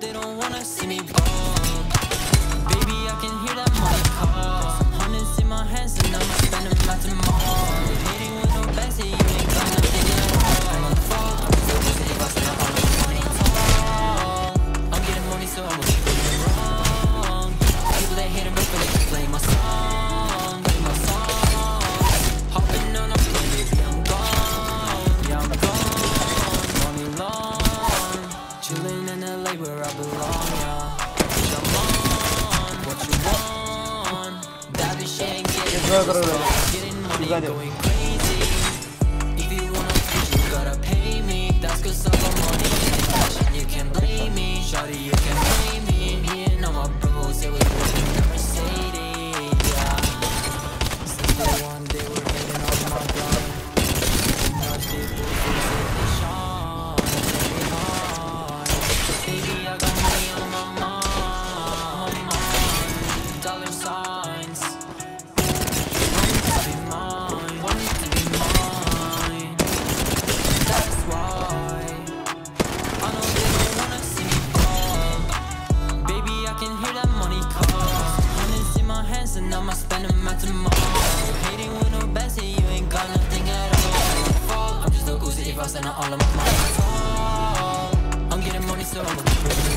they don't wanna see me ball. No, no, no. tomorrow Hating with no best and you ain't got nothing at all. Fall, I'm just a oozy if I stand on all of my. Mind Fall, I'm getting money so I'm